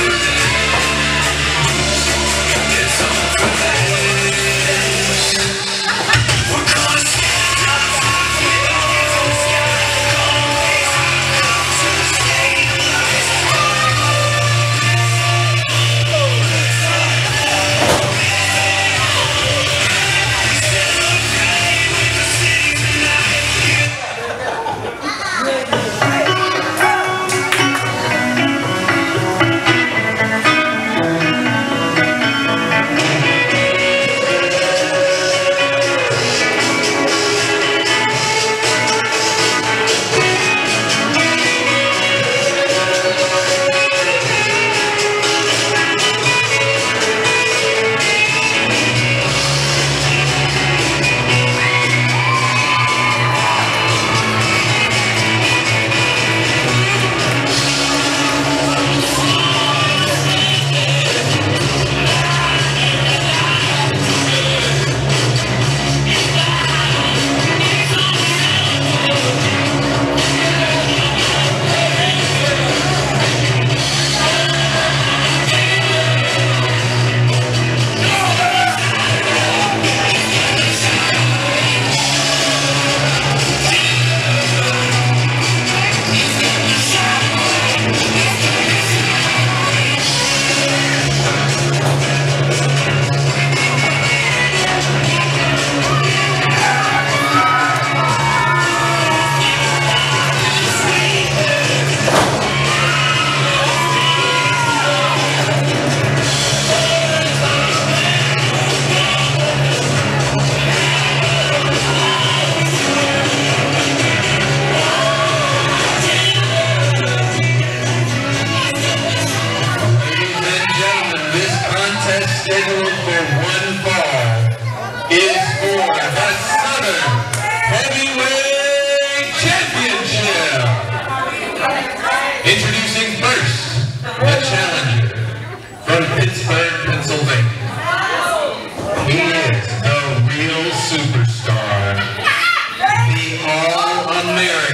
Yeah.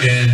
second.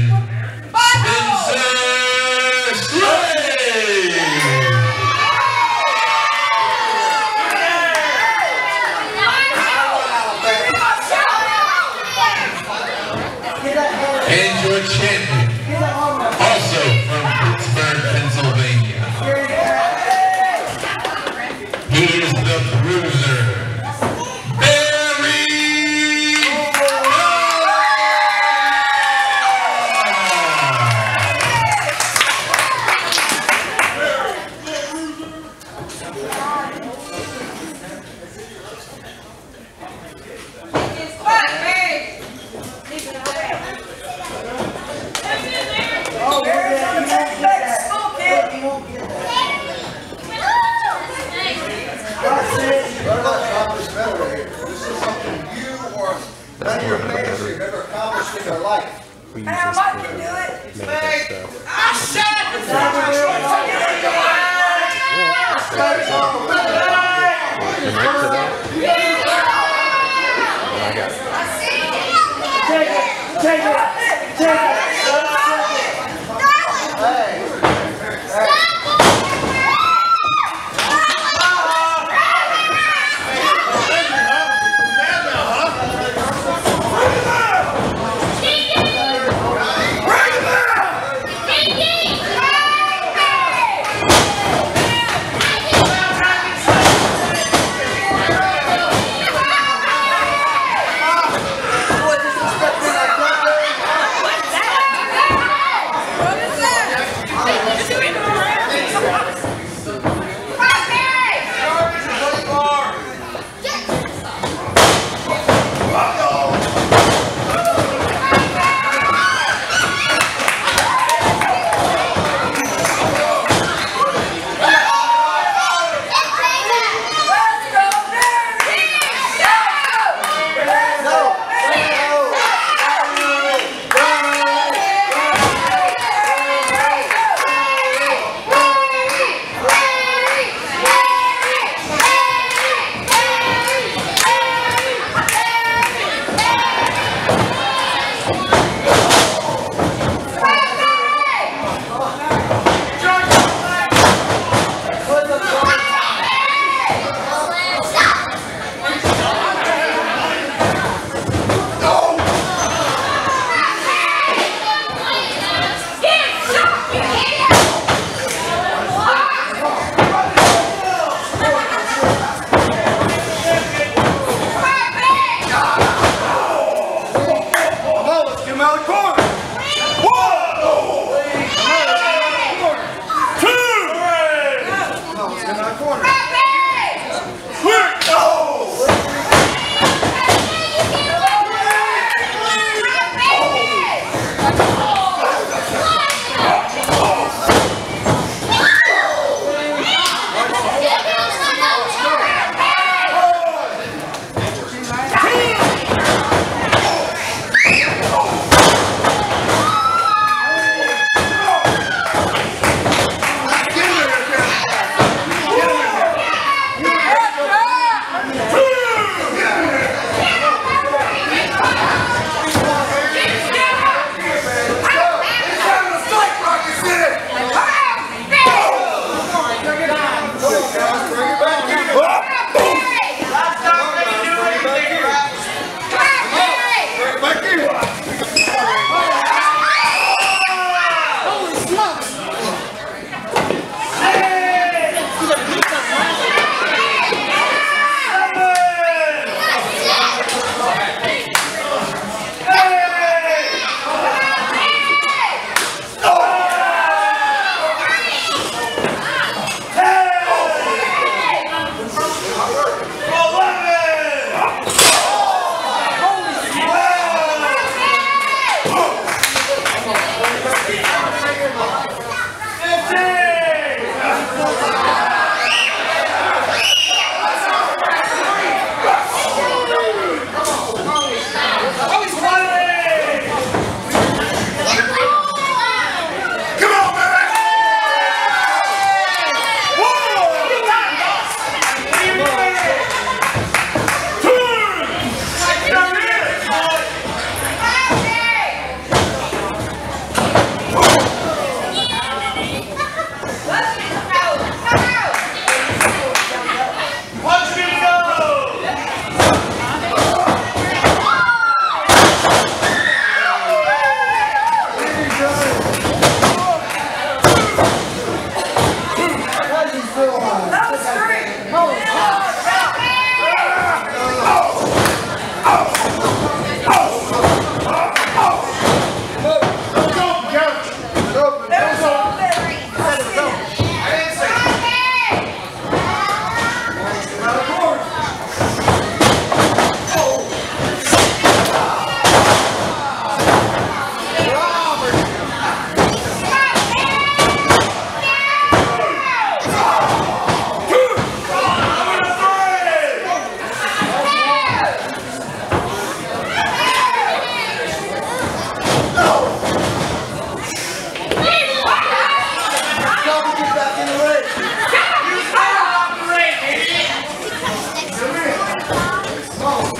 Boy, disrespecting our governor.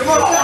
그만.